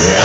Yeah.